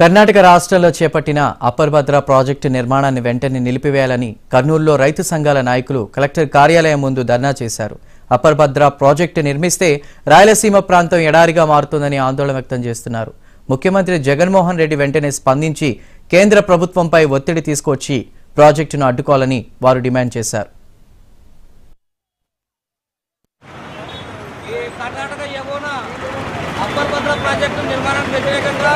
కర్ణాటక రాష్ట్రంలో చేపట్టిన upper Bhadra project నిర్మాణాన్ని వెంటనే నిలిపివేయాలని కర్నూలులో రైతు సంఘాల నాయకులు కలెక్టర్ కార్యాలయం ముందు ధర్నా చేశారు. అప్పర్ భద్ర ప్రాజెక్టు నిర్మిస్తే రాయలసీమ ప్రాంతం ఎడారిగా మారుతుందని ఆందోళన వ్యక్తం చేస్తున్నారు. ముఖ్యమంత్రి జగన్మోహన్ రెడ్డి వెంటనే స్పందించి కేంద్ర ప్రభుత్వంపై ఒత్తిడి తీసుకొచ్చి ప్రాజెక్టును అడ్డుకోవాలని వారు డిమాండ్ చేశారు. కర్ణాటక యమున అప్పర్ భద్ర ప్రాజెక్టు నిర్మాణానికి వ్యతిరేకంగా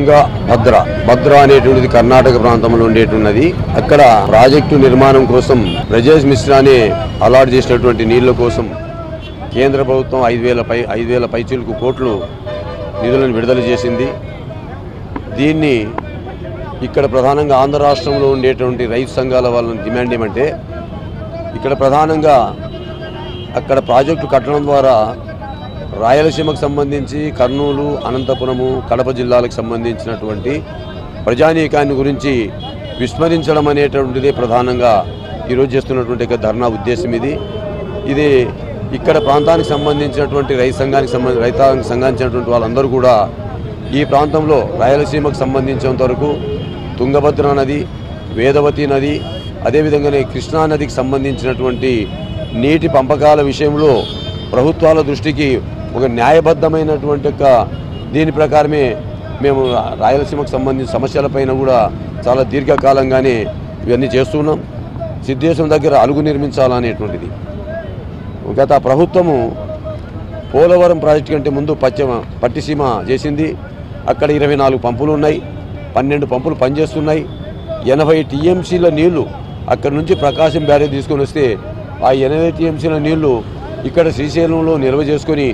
ఇంకా భద్ర. భద్ర అనేటువంటిది కర్ణాటక ప్రాంతంలో ఉండేటున్నది అక్కడ ప్రాజెక్టు నిర్మాణం కోసం బ్రజేష్ మిశ్రా అనే అలాట్ చేసినటువంటి నీళ్ళ కోసం కేంద్ర ప్రభుత్వం ఐదు వేల పై ఐదు వేల పైచీలకు కోట్లు నిధులను విడుదల చేసింది. దీన్ని ఇక్కడ ప్రధానంగా ఆంధ్ర రాష్ట్రంలో ఉండేటువంటి రైతు సంఘాల వాళ్ళ డిమాండ్ ఏమంటే ఇక్కడ ప్రధానంగా అక్కడ ప్రాజెక్టు కట్టడం ద్వారా రాయలసీమకు సంబంధించి కర్నూలు అనంతపురము కడప జిల్లాలకు సంబంధించినటువంటి ప్రజానీకాన్ని గురించి విస్మరించడం అనేటటువంటిదే ప్రధానంగా ఈరోజు చేస్తున్నటువంటి ధర్నా ఉద్దేశం ఇది. ఇది ఇక్కడ ప్రాంతానికి సంబంధించినటువంటి రైతు సంఘానికి సంబంధించి రైతాంగ సంబంధించినటువంటి వాళ్ళందరూ కూడా ఈ ప్రాంతంలో రాయలసీమకు సంబంధించినంత వరకు తుంగభద్ర నది వేదవతి నది అదేవిధంగానే కృష్ణా నదికి సంబంధించినటువంటి నీటి పంపకాల విషయంలో ప్రభుత్వాల దృష్టికి ఒక న్యాయబద్ధమైనటువంటి యొక్క దీని ప్రకారమే మేము రాయలసీమకు సంబంధించిన సమస్యలపైన కూడా చాలా దీర్ఘకాలంగానే ఇవన్నీ చేస్తున్నాం. సిద్ధేశం దగ్గర అలుగు నిర్మించాలనేటువంటిది. గత ప్రభుత్వము పోలవరం ప్రాజెక్టు కంటే ముందు పశ్చిమ పట్టిసీమ చేసింది. అక్కడ ఇరవై నాలుగు పంపులు ఉన్నాయి. పన్నెండు పంపులు పనిచేస్తున్నాయి. ఎనభై టీఎంసీల నీళ్ళు అక్కడి నుంచి ప్రకాశం బ్యారేజ్ తీసుకొని వస్తే ఆ ఎనభై టీఎంసీల నీళ్ళు ఇక్కడ శ్రీశైలంలో నిల్వ చేసుకొని